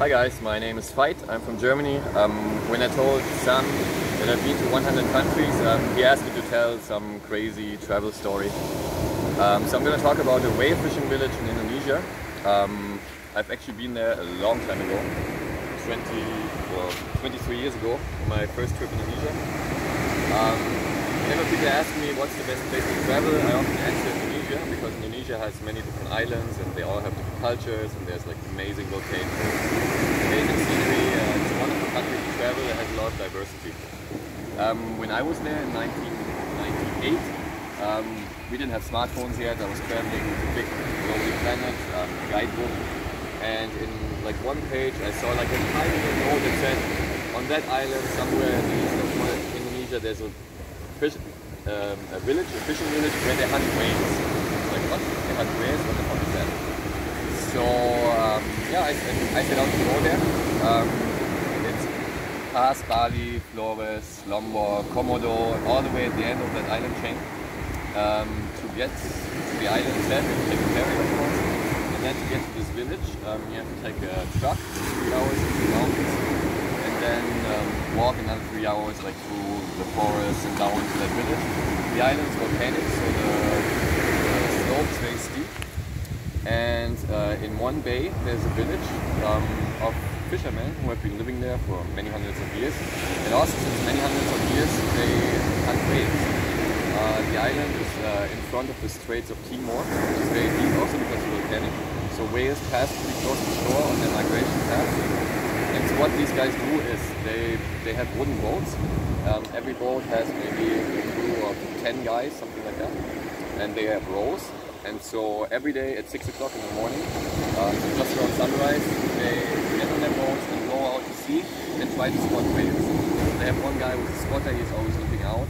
Hi guys, my name is Veit. I'm from Germany. Um, when I told Sam that I've been to 100 countries, um, he asked me to tell some crazy travel story. Um, so I'm going to talk about a whale fishing village in Indonesia. Um, I've actually been there a long time ago, 20, well, 23 years ago, my first trip in Indonesia. Um, whenever people ask me what's the best place to travel, I often answer Indonesia because Indonesia has many different islands and they all have different cultures and there's like amazing volcanoes, amazing scenery. Uh, it's a wonderful country to travel that has a lot of diversity. Um, when I was there in 1998, um, we didn't have smartphones yet. I was traveling with a big Lonely Planet um, guidebook, and in like one page I saw like a tiny little note that said, on that island somewhere in the east of Indonesia, there's a fish, um, a village, a fishing village where they hunt whales. Like what? What the fuck is that? So um, yeah, I, I set out to go there. Um, it's past Bali, Flores, Lombok, Komodo, all the way at the end of that island chain. Um, to get to the island itself, to take a ferry, of course. And then to get to this village, um, you have to take a truck, three hours through the mountains, and then um, walk another three hours like through the forest and down to that village. The island is volcanic, so the, very steep. And uh, in one bay, there's a village um, of fishermen who have been living there for many hundreds of years. And also since many hundreds of years, they hunt whales. Uh, the island is uh, in front of the Straits of Timor, which is very deep also because it's volcanic. So whales pass pretty close to shore on their migration path. And so what these guys do is they, they have wooden boats. Um, every boat has maybe a crew of 10 guys, something like that. And they have rows. And so every day at 6 o'clock in the morning, um, just around sunrise, they get on their boats and go out to sea and try to spot whales. They have one guy with a spotter, he's always looking out.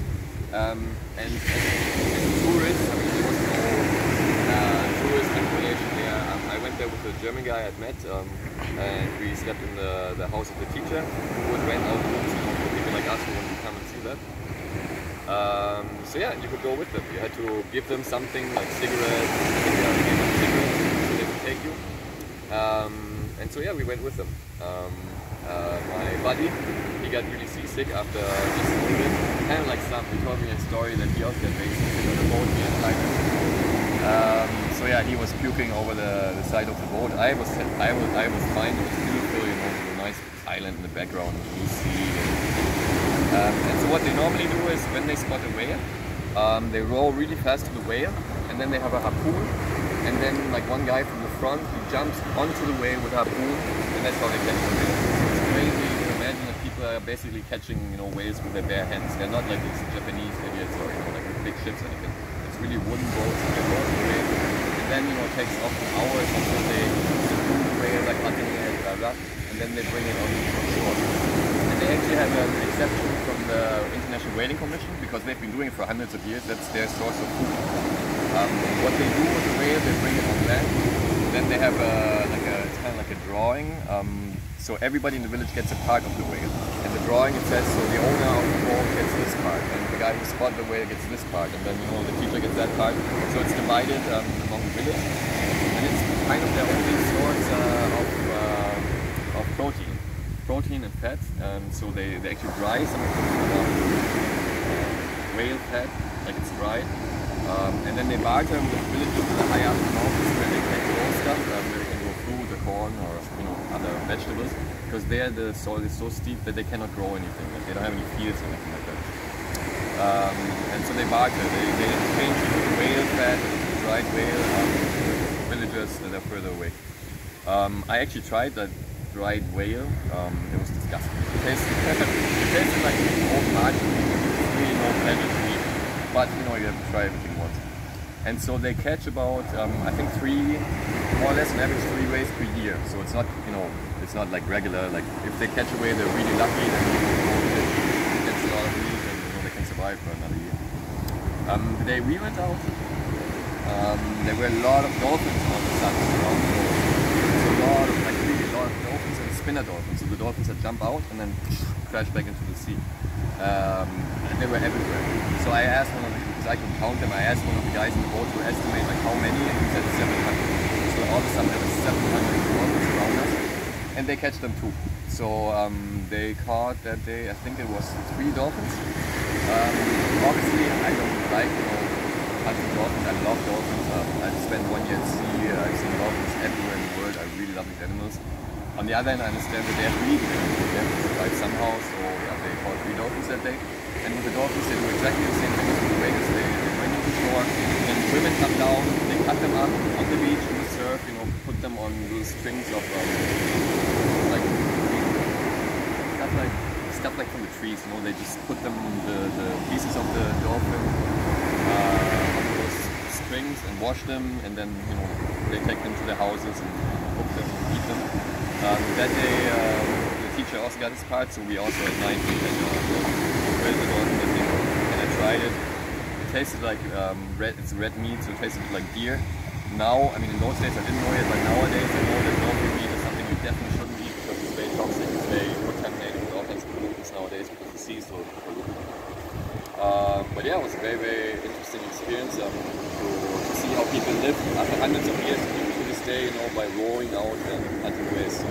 Um, and as, a tourist, I mean, there was no uh, tourist accommodation there. Um, I went there with a German guy I'd met, um, and we slept in the, the house of the teacher, who would rent out rooms for people like us who wanted to come and see that. Um, so yeah, you could go with them. You had to give them something like cigarettes, cigarettes, so they would take you. Um, and so yeah, we went with them. Um, uh, my buddy, he got really seasick after just a bit. Kind of like Sam, he told me a story that he also got seasick on the boat here in Thailand. Um, so yeah, he was puking over the, the side of the boat. I was I was I was fine. It was beautiful, you know, the nice island in the background, blue sea. Um, and so what they normally do is when they spot a whale, um, they row really fast to the whale, and then they have a harpoon, and then like one guy from the front, he jumps onto the whale with a harpoon, and that's how they catch the whale. It's crazy. Can imagine that people are basically catching you know whales with their bare hands. They're not like these Japanese idiots or you know like big ships or anything. It's really wooden boats that they row to the whale, and then you know it takes often hours until they harpoon the like cutting it, blah blah, and then they bring it on shore. And they actually have an exception from the International Whaling Commission because they've been doing it for hundreds of years. That's their source of food. Um, what they do with the whale, they bring it on land. Then they have a like a it's kind of like a drawing. Um, so everybody in the village gets a part of the whale. And the drawing it says so the owner of the boat gets this guy who spotted the whale gets this part, and then you know the teacher gets that part. So it's divided um, among the village, and it's kind of their only source uh, of uh, of protein protein and fat. Um, so they, they actually dry some of the um, whale fat, like it's dried. Um, and then they barter with villages that are high up mountains where they can grow stuff, um, where they can grow fruit or corn or you know other vegetables. Because there the soil is so steep that they cannot grow anything. Like they don't have any fields or anything like that. Um, and so they barter. They, they exchange whale fat, dried whale, um, villagers that are further away. Um, I actually tried that dried whale. Um, it was disgusting. It tasted, it tasted like old margin. Really no pleasure to eat. But you know, you have to try everything once. And so they catch about, um, I think three, more or less an average three whales per year. So it's not, you know, it's not like regular. Like if they catch a whale, they're really lucky. They catch a lot of survive for another year. Um, the day we went out, um, there were a lot of dolphins on around the boat. So a lot of like really a lot of dolphins and spinner dolphins. So the dolphins that jump out and then crash back into the sea. Um, and they were everywhere. So I asked one of the, because I could count them, I asked one of the guys in the boat to estimate like how many, and he said 700. So all of a sudden there was 700 dolphins around us. And and they catch them too. So um, they caught that day, I think it was three dolphins. Um, obviously, I don't like you know hunting dolphins. I love dolphins. Um, I've spent one year at sea. I've seen dolphins everywhere in the world. I really love these animals. On the other hand, I understand that they have to eat. They have to survive somehow. So yeah, they caught three dolphins that day. And with the dolphins, they do exactly the same thing as the raiders. They, they bring them to shore, and women come down, they cut them up on the beach, in the surf, you know, put them on little strings of um, like stuff like stuff like from the trees. You know, they just put them the, the pieces of the dolphin uh, on those strings and wash them, and then you know they take them to their houses and cook them, and eat them. Um, that day, um, the teacher also got his part, so we also at night we had uh, the dolphin that and I tried it. It tasted like um, red. It's red meat, so it tasted like deer. Now, I mean, in those days I didn't know it, but nowadays I know that dolphin meat is something you definitely shouldn't eat because it's very toxic. It's very contaminated with all kinds of nowadays because the sea is so polluted. Um, but yeah, it was a very, very interesting experience um, to, to see how people live after hundreds of years to this day, you know, by rowing out and hunting ways. So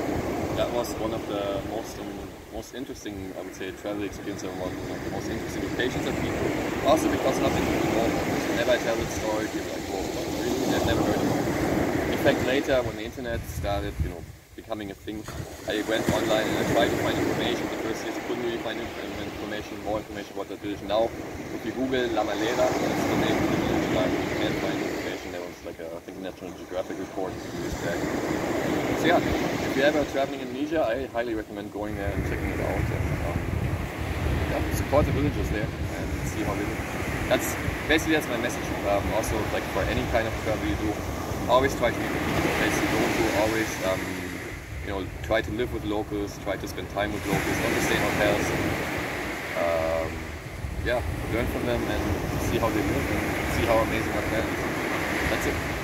that was one of the most um, most interesting, I would say, travel experience and one of the most interesting locations I've been. Also because nothing people about this. Whenever I tell the story, people like, whoa, really? I've never heard of it. In fact, later when the internet started, you know, becoming a thing, I went online and I tried to find information. The first years I couldn't really find information, more information about that village. Now, if you Google Lamalera, that's the name of the village, like, you can find information. There was like a, I think, National Geographic report. So yeah, if you're ever traveling in Indonesia, I highly recommend going there and checking it out. And, um, yeah, support the villagers there and see how they live. That's basically that's my message. Um, also, like for any kind of travel you do, always try to meet the go to. Always, um, you know, try to live with locals. Try to spend time with locals. Don't stay in hotels. Um, yeah, learn from them and see how they live and see how amazing our is. That's it.